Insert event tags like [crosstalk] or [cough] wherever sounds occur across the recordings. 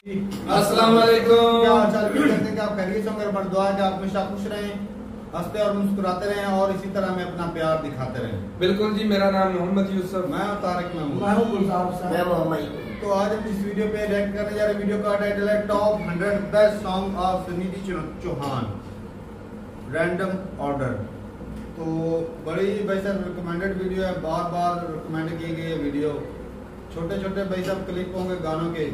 अस्सलाम वालेकुम क्या हाल चाल उम्मीद हैं आप खैरियत होंगे? और दुआ है कि आप हमेशा खुश रहें हँसते और मुस्कुराते रहें और इसी तरह हमें अपना प्यार दिखाते रहें। बिल्कुल जी मेरा नाम मोहम्मद यूसुफ। मैं हूँ तारिक महमूद। मैं हूँ गुलजार हुसैन। मैं मोहम्मद तो आज हम इस वीडियो पे रिएक्ट करने जा रहे हैं। वीडियो का टाइटल है top 100 best song of Sunidhi Chauhan random order तो बड़ी भाई साहब रिकमेंडेड वीडियो है। बार बार रिकमेंड की गई है वीडियो छोटे छोटे भाई साहब क्लिप होंगे गानों के।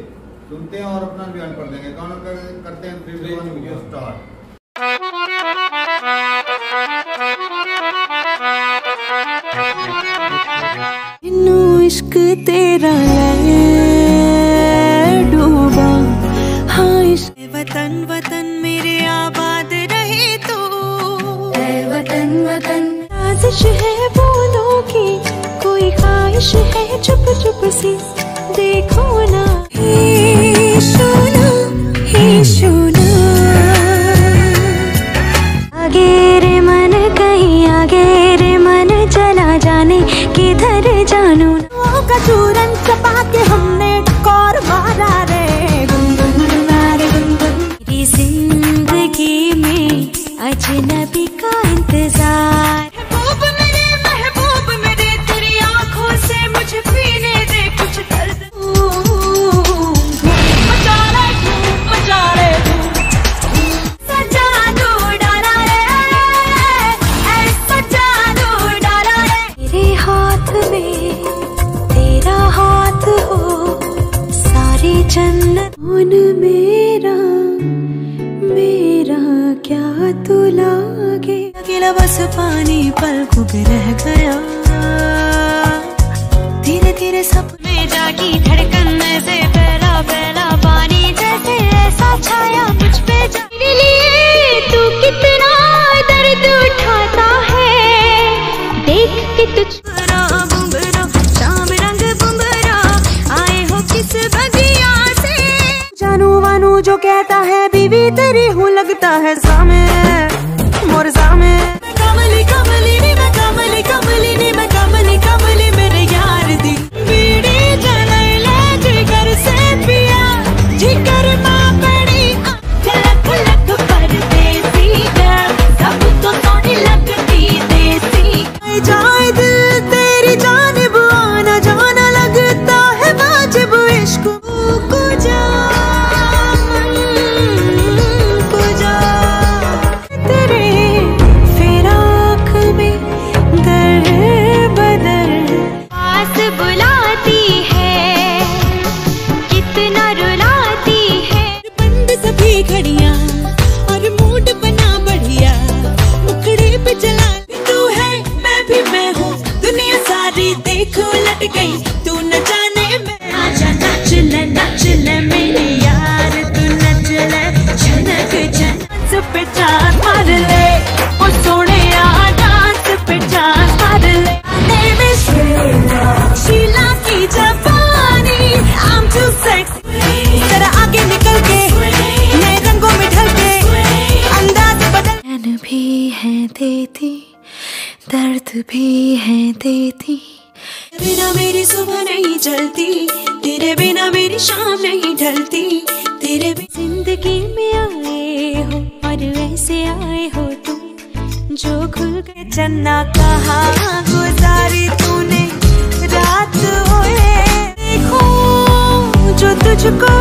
सुनते हैं और अपना बयान कर देंगे गानों का करते हैं? थ्री वन वीडियो स्टार्ट इश्क तेरा है डूबा। हाँ इश्क। वतन वतन मेरे आबाद रहे तो। ऐ वतन वतन। साजिश है बूंदों की कोई ख्वाहिश है चुप चुप सी। देखो ना जन्नत मेरा मेरा, क्या तू लागे? अकेला बस पानी पल पे रह गया। धीरे धीरे सपने जागी धड़कन में से पहला पहला पानी जैसे ऐसा छाया जो कहता है बीवी तेरी हूँ लगता है सामे देती दर्द भी है देती। बिना मेरी सुबह नहीं चलती तेरे बिना मेरी शाम नहीं ढलती तेरे ज़िंदगी में आए हो और वैसे आए हो तुम जो खुल गए चन्ना कहा गुजारी तूने। रात होए देखो जो तुझको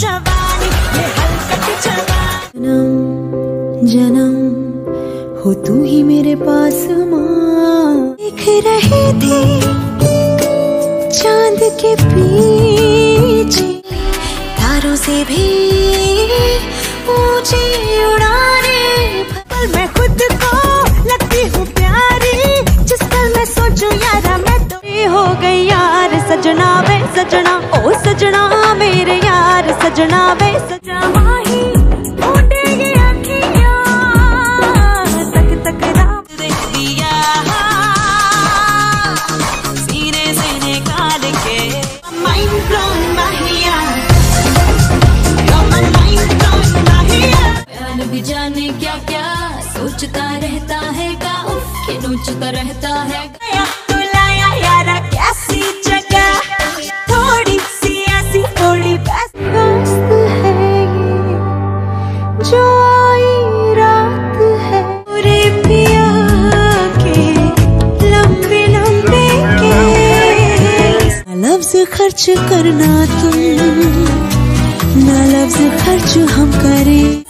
जवानी हो तू ही मेरे पास माँ। देख रहे थे चाँद के पीछे, तारों से भी ऊँचे। अब जाने क्या क्या सोचता रहता है का नोचता रहता है। थोड़ी सी ऐसी थोड़ी जो रात है। पूरे के लंबे खर्च करना तुम ना लफ्ज खर्च हम करें।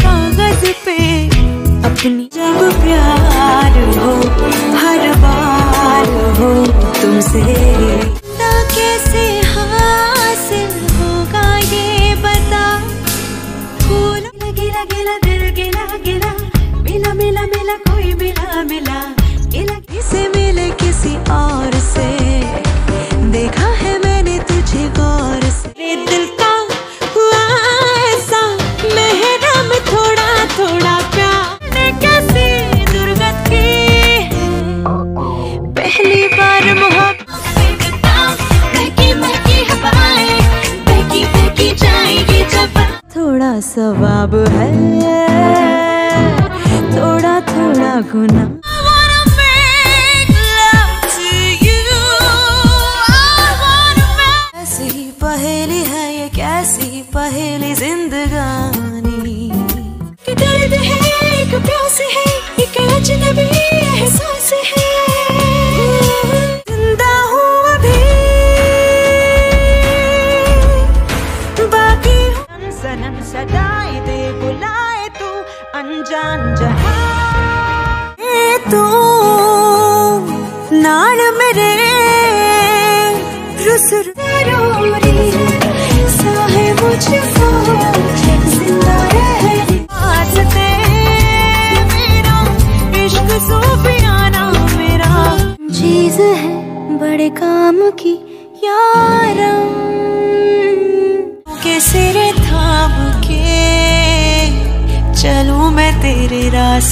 कागज़ पे अपनी जब प्यार सवाब है। थोड़ा थोड़ा गुना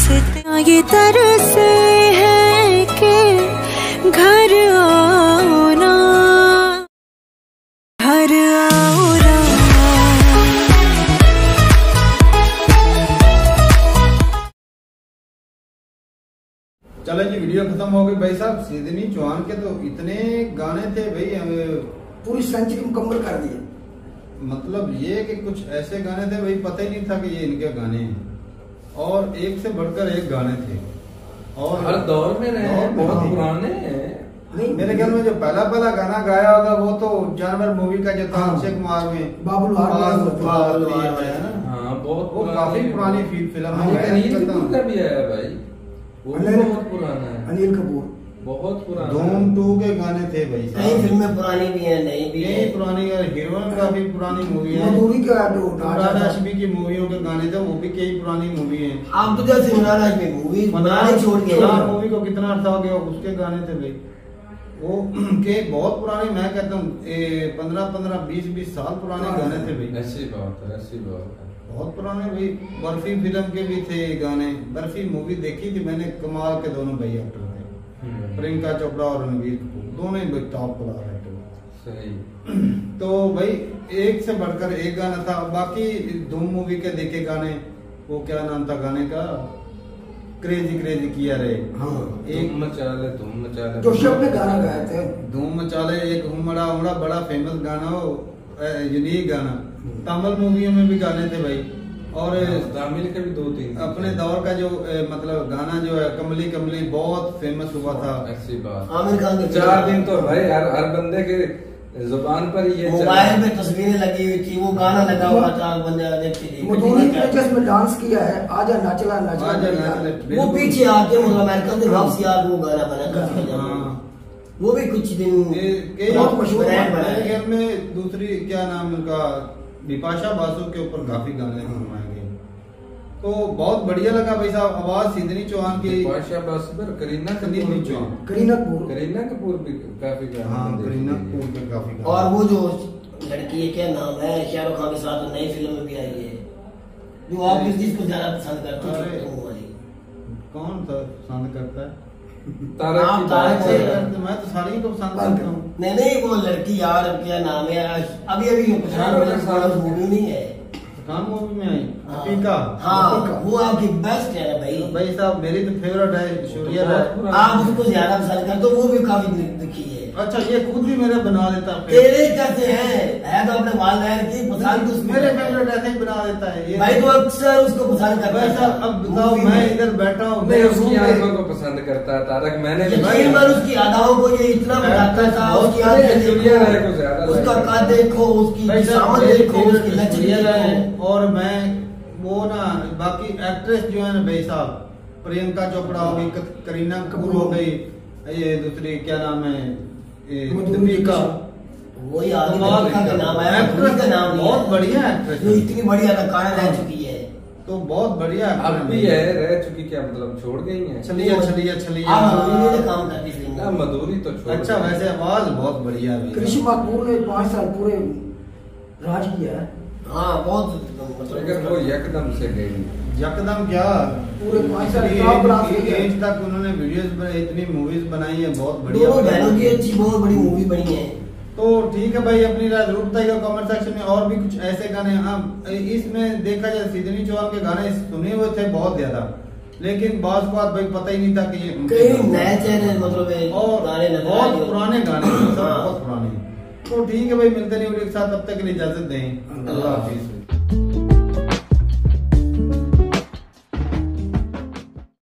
रास्ता ये तरस है के घर चलो जी वीडियो खत्म हो गई। भाई साहब सिद्धनी चौहान के तो इतने गाने थे भाई पूरी सेंचुरी मुकम्मल कर दिए। मतलब ये कि कुछ ऐसे गाने थे भाई पता ही नहीं था कि ये इनके गाने हैं। और एक से बढ़कर एक गाने थे। और हर दौर में रहे दौर बहुत हाँ। पुराने हैं नहीं मेरे ख्याल में जो पहला पहला गाना गाया होगा वो तो जानवर मूवी का जो था हाँ। अक्षय कुमार में। बाबुल में। है। में ना? बहुत वो काफ़ी पुरानी फ़िल्म हाँ, है अनिल कपूर का भी आया भाई। वो बहुत पुराना है। अनिल कपूर। बहुत पुराना। धूम टू के गाने थे भाई कई साहब फ़िल्में पुरानी भी हैं नई भी यही पुरानी हीरोइन काफ़ी पुरानी मूवी है। मधुरी का हाशमी की मूवियों के गाने थे वो भी कई पुरानी मूवी है। आप तो जैसे इमरान हाशमी मूवी छोड़ के हाँ, मूवी को कितना अर्सा हो गया उसके गाने थे भाई। वो [clears throat] के बहुत पुराने मैं कहता हूँ पंद्रह पंद्रह बीस बीस साल पुराने गाने थे भाई। ऐसी बात है ऐसी बात है। बहुत पुराने भाई बर्फ़ी फ़िल्म के भी थे गाने। बर्फ़ी मूवी देखी थी मैंने कमाल के दोनों भाई एक्टर। प्रियंका चोपड़ा और रणवीर कपूर दोनों ही टॉप क्लास एक्टर सही। तो भाई एक से बढ़कर एक गाना था बाकी धूम मूवी के देखे गाने वो क्या नाम था गाने का? क्रेजी क्रेजी किया रे। हाँ एक धूम मचा ले धूम मचा ले जो गाना गाए थे। धूम मचाले एक हुमड़ा हुमड़ा बड़ा फ़ेमस गाना हो यूनिक गाना। तमिल मूवियों में भी गाने थे भाई। और तामिल के भी दो तीन अपने दौर का जो ए, मतलब गाना जो है कमली कमली बहुत फ़ेमस हुआ था। ऐसी बात। आमिर खान के चार दिन तो भाई हर हर बंदे के ज़ुबान पर ये मोबाइल पे तस्वीरें लगी हुई थी वो गाना लगा हुआ था बंदे देखते थे मधुरी ने डांस किया है आजा नाचला नाचला आजा नाचला। नाचला। वो पीछे आके मतलब अमेरिकन से वापसी आ वो गाना बना काफ़ी हाँ। वो भी कुछ दिन बहुत मशहूर मेरे है। ख्याल में दूसरी क्या नाम उनका? बिपाशा बासु के ऊपर काफ़ी गाने बनवाए गए तो बहुत बढ़िया लगा भाई साहब आवाज़ सिद्धनी चौहान की। पाशा बासबर करीना सिद्धनी कपूर चौहान। करीना कपूर। करीना कपूर भी काफ़ी गाने हाँ करीना कपूर के काफ़ी गाने। और वो जो लड़की है क्या नाम है? शाहरुख खान के साथ नई फ़िल्म में भी आई है। जो आप किस चीज़ को ज़्यादा पसंद करते। हो कौन सा पसंद करता है? है। मैं तो सारी को पसंद करता हूँ। नहीं नहीं वो लड़की यार अब क्या नाम है अभी अभी पठान मूवी नहीं है। में हाँ। हाँ वो आपकी बेस्ट है ना भाई भाई साहब मेरी तो फेवरेट है शूरिया। आप उसको ज़्यादा पसंद करते हो वो भी काफ़ी दिखी है। अच्छा ये खुद भी मेरे बना देता है। तेरे कैसे हैं? है तो अपने वालदैन की पसंद तो मेरे फेवरेट ऐसे ही बना देता है ये भाई तो अक्सर उसको पसंद करता है। साहब अब बताओ मैं इधर बैठा हूँ नहीं मेरे उसकी में- आँखों को पसंद करता है तारक मैंने भी यकीन कर उसकी अदाओं को ये इतना बताता था उसकी ज़्यादा उसका कद देखो उसकी मेरी देखो उसकी राय है। और मैं वो ना बाकी एक्ट्रेस जो है ना भाई साहब प्रियंका चोपड़ा हो गई करीना कपूर हो गई ये दूसरी क्या नाम है? दीपिका। वही आगे का नाम आया का नाम बहुत बढ़िया एक्ट्रेस जो इतनी बड़ी अदाकारा रह चुकी है। तो बहुत बढ़िया अब भी है रह चुकी क्या मतलब छोड़ गई है? छलिया छलिया छलिया आप मूवी में काम मधुरी तो छोड़ अच्छा वैसे आवाज़ बहुत बढ़िया है। करिश्मा कपूर ने पाँच साल पूरे राज किया है। हाँ बहुत लेकिन वो मतलब एकदम से गई। यकदम क्या? पूरे पाँच साल टॉप क्लास की एज तक उन्होंने वीडियोस इतनी मूवीज़ बनाई है बहुत बढ़िया। दोनों की अच्छी बहुत बड़ी मूवी बनी है। तो ठीक है भाई अपनी राय ज़रूर बताइएगा कमेंट सेक्शन में और भी कुछ ऐसे गाने हाँ। इसमें देखा जाए सिद्धनी चौहान के गाने सुने हुए थे बहुत ज़्यादा लेकिन बात बात भाई पता ही नहीं था कि ये उनके नए चेहरे मतलब और गाने बहुत पुराने गाने हैं। बहुत पुराने। तो ठीक है भाई मिलते नहीं वीडियो के साथ तब तक के लिए इजाज़त दें। अल्लाह हाफिज।